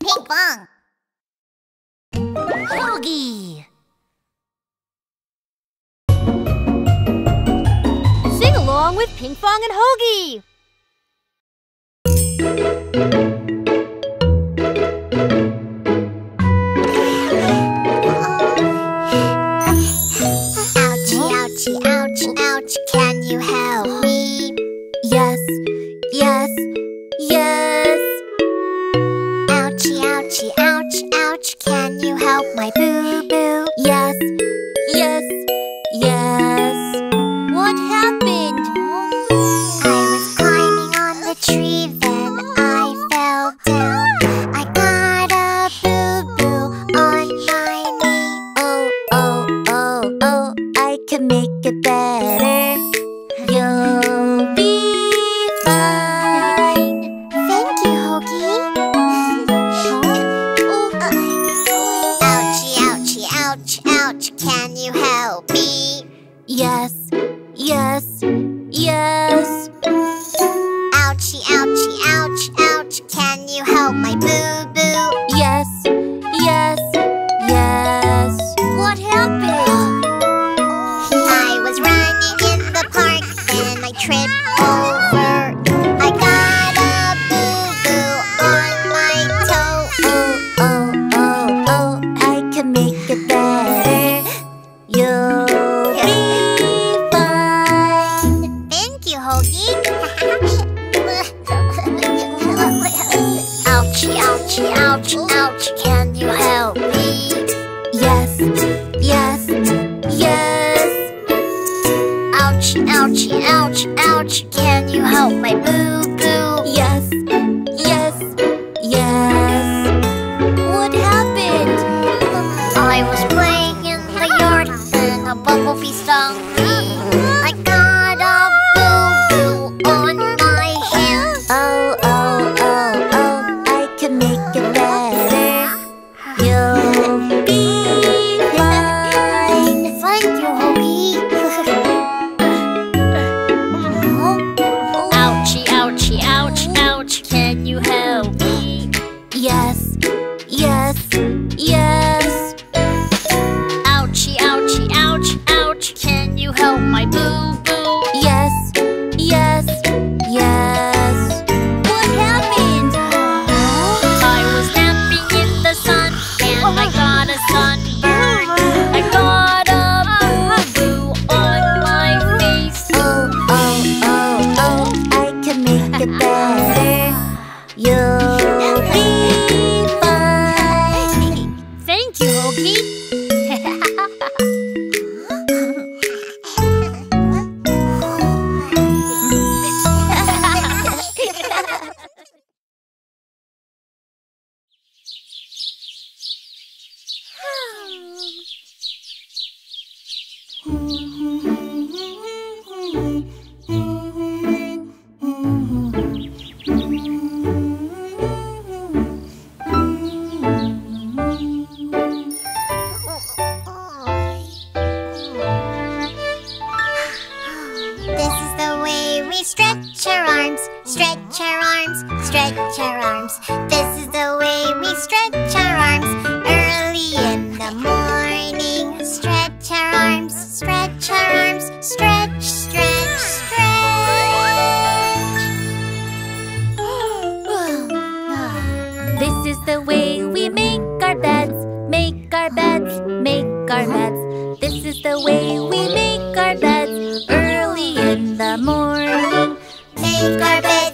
Ping pong. Hogi. Sing along with Pinkfong and Hogi. Can you help me? Yes, yes, yes. Ouch, can you help my boo-boo? Yes, yes This is the way we make our beds, make our beds, make our beds. This is the way we make our beds early in the morning. Make our beds.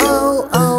Oh, oh,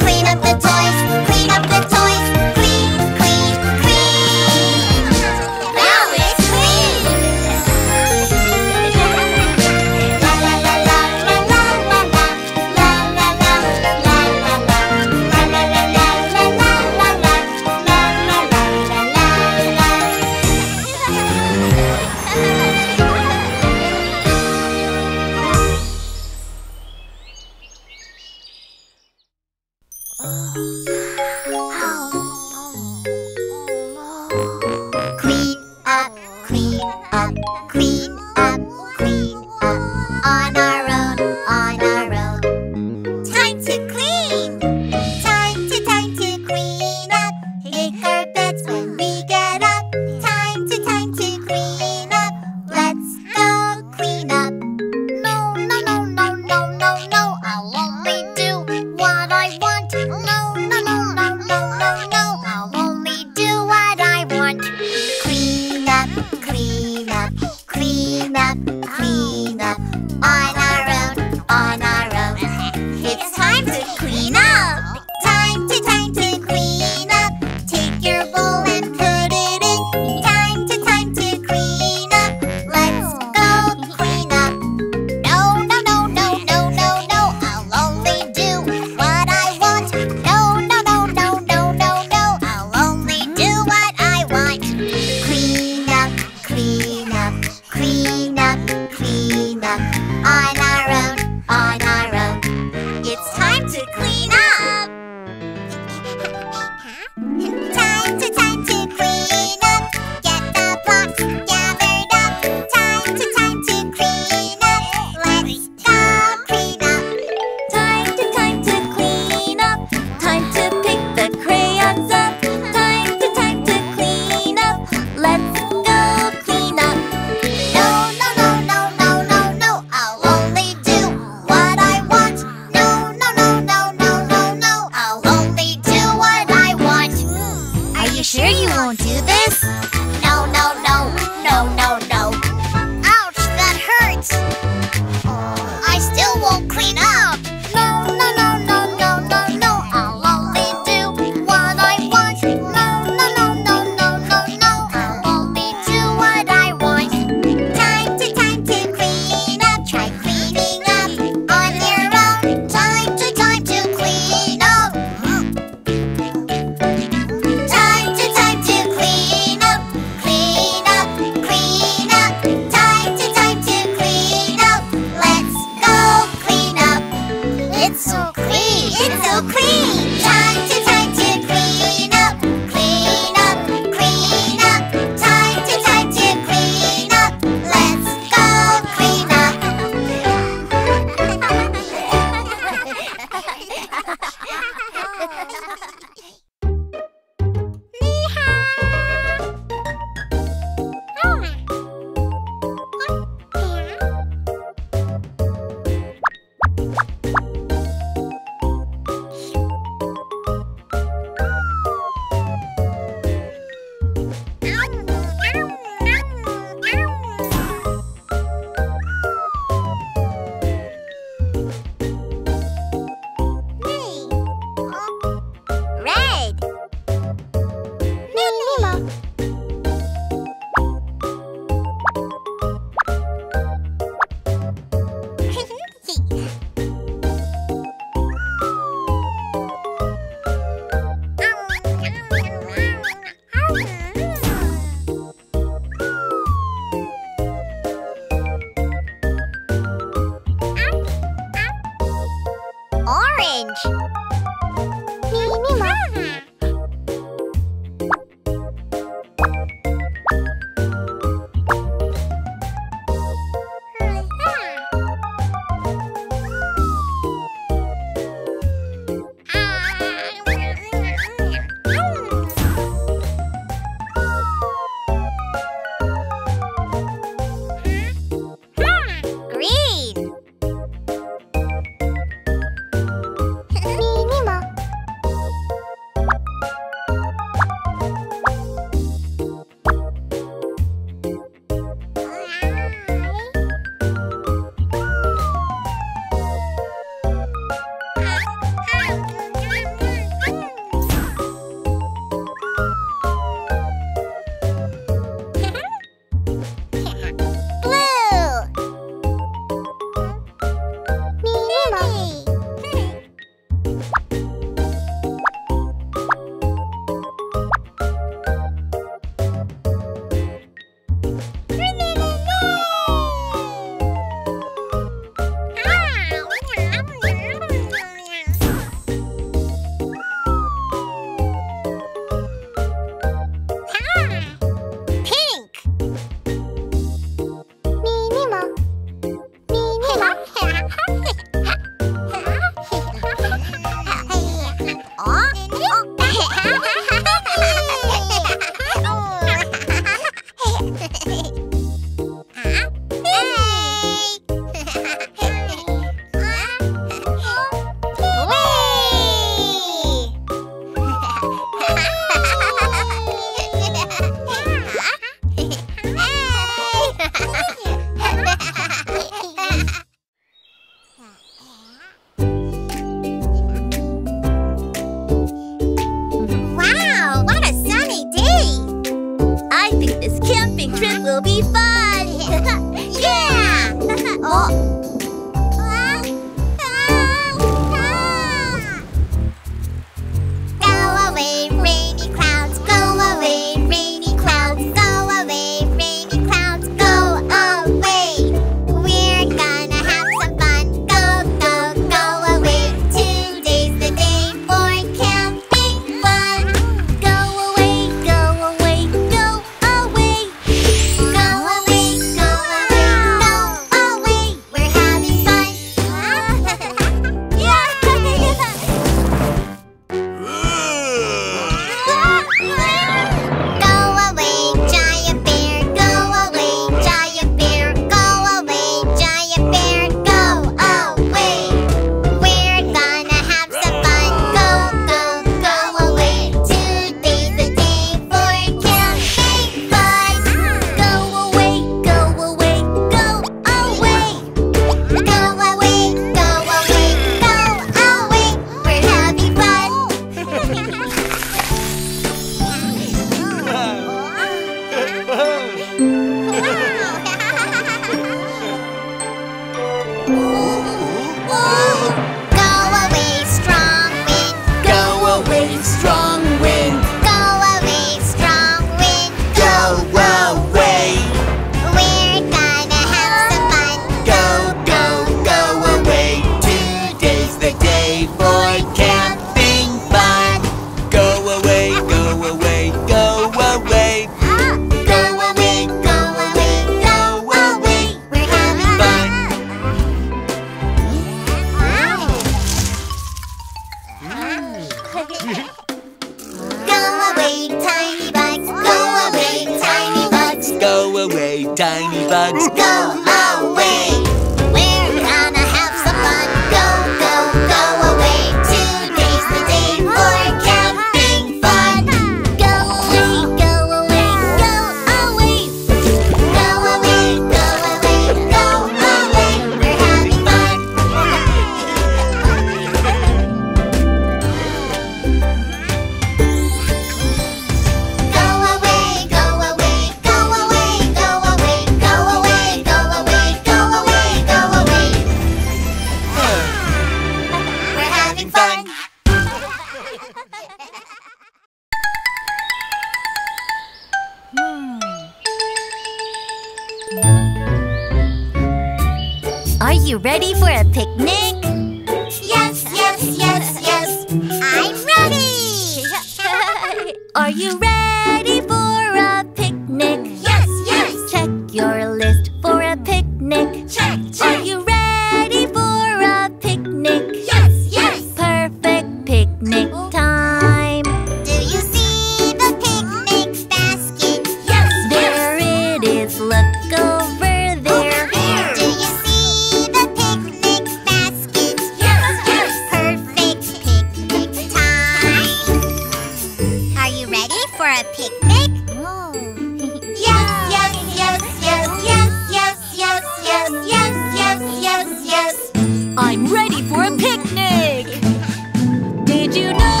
you know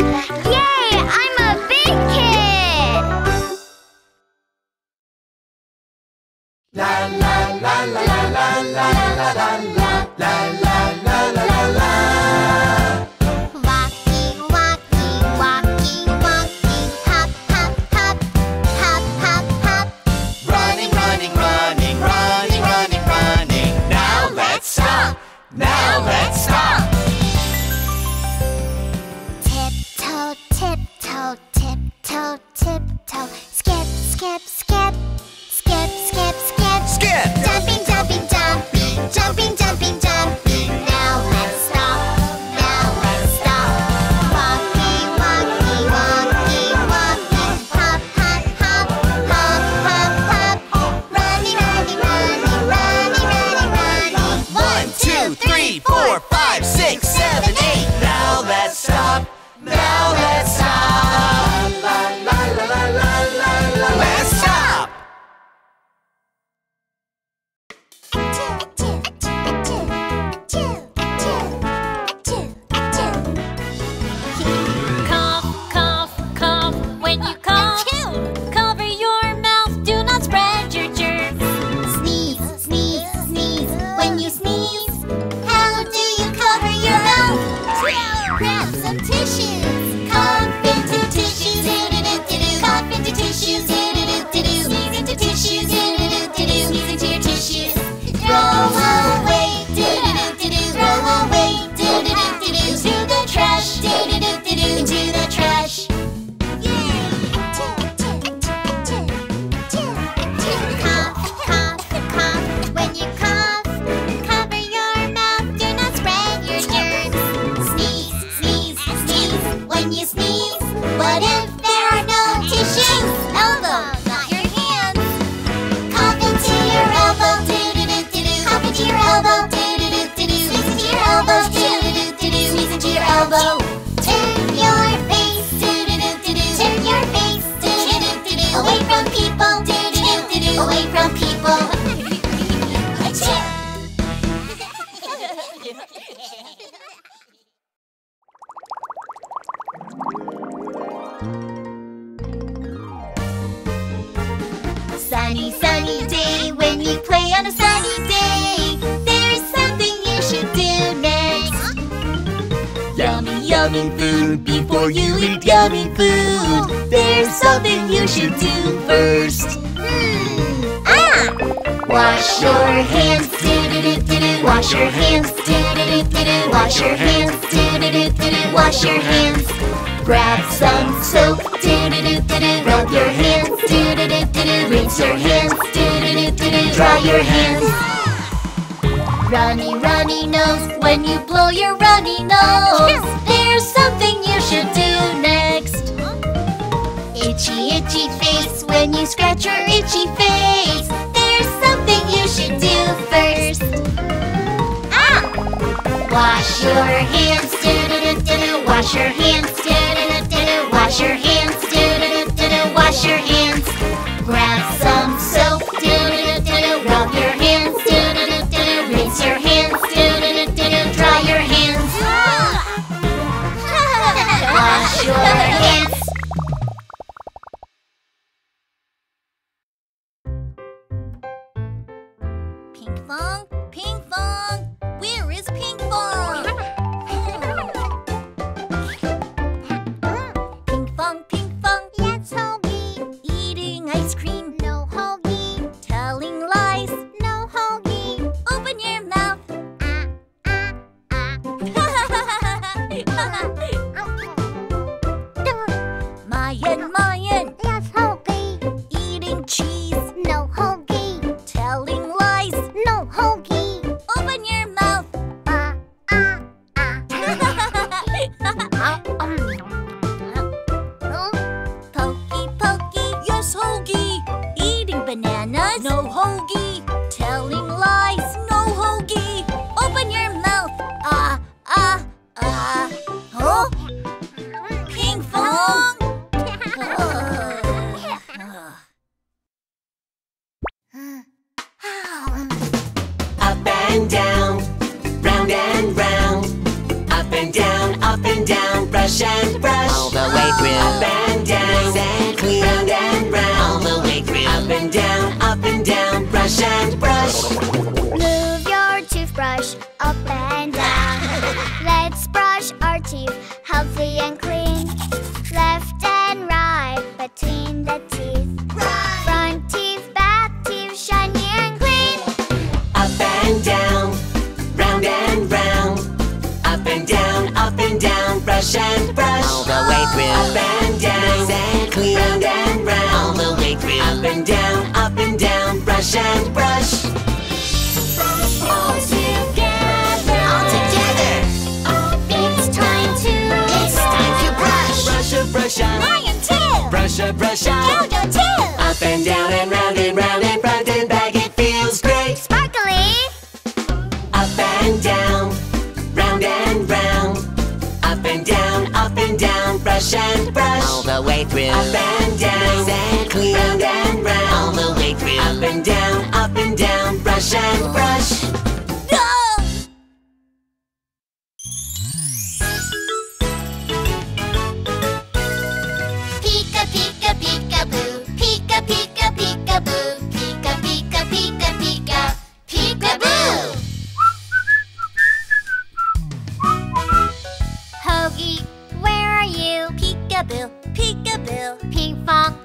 la Wash your hands, do do do do do. Wash your hands, do do do do do. Wash your hands. Grab some soap, do do do do do. Rub your hands, do do do do do. Rinse your hands, do do do do do. Dry your hands. Runny, runny nose. When you blow your runny nose, there's something you should do next. Itchy, itchy face. When you scratch your itchy face. Wash your hands, do do do do. Wash your hands, do do do do. Wash your hands. Up and down, brush and brush. All the way through. Up and down. Nice and clean. Round and round. All the way through. Up and down, up and down, brush and brush. Peek-a-boo, ping pong.